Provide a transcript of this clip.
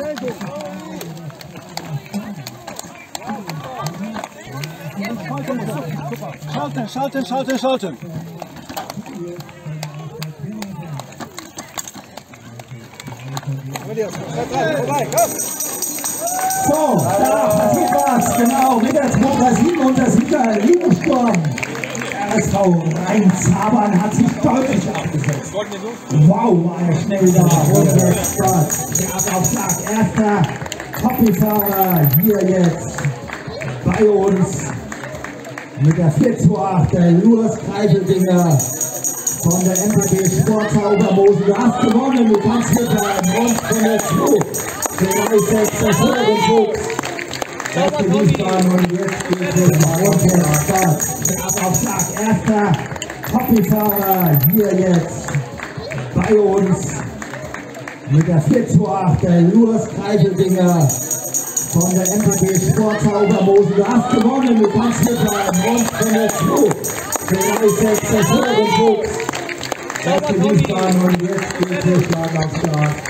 Sehr gut. Schalten, schalten, schalten, schalten. So, da passiert was, genau. Mit der 7 und der Sieger, Liebesturm. SV Rheinzabern hat sich deutlich abgesetzt. Wow, war er schnell da. Der Abaufschlag. Erster Koppelfahrer hier jetzt bei uns. Mit der 4 zu 8, der Lurs Kreiseldinger von der MPB Sportler Obermosen. Du hast gewonnen, du kannst mitbleiben. Und von der 2 zu 3, 6, 4 und 6. Herzlich willkommen und jetzt geht es mal. Start. Auf Schlag. Erster Hobbyfahrer hier jetzt bei uns mit der 428, der Lurs Kreiseldinger von der MPB Sportschau Obermosen. Du hast gewonnen, du kannst mitbleiben und von der 2 vielleicht jetzt das höhere Fuchs. Herzlich willkommen und jetzt geht es Schlag auf Schlag.